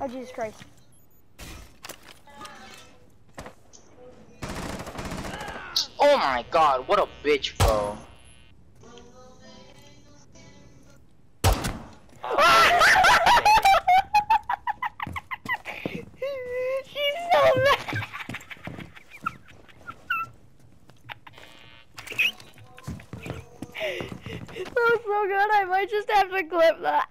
Oh, Jesus Christ. Oh my god, what a bitch, bro. She's so mad. Oh that was so good. I might just have to clip that.